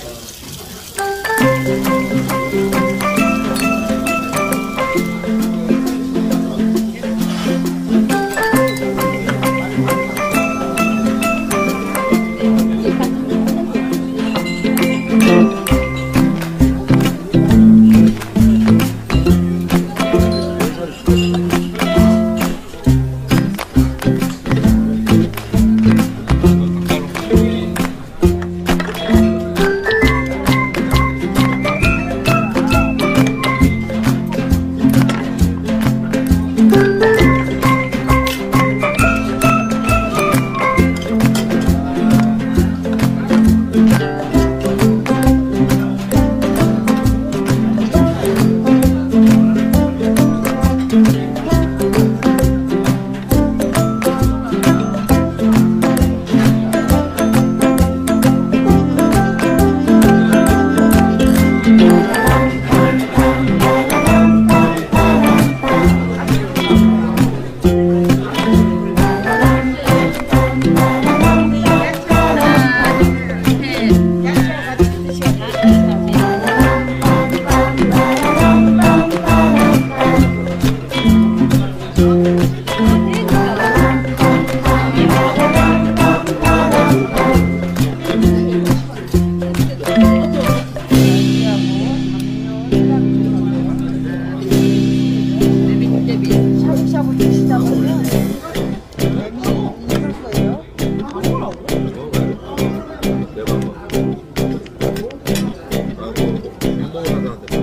Uh, もうなんで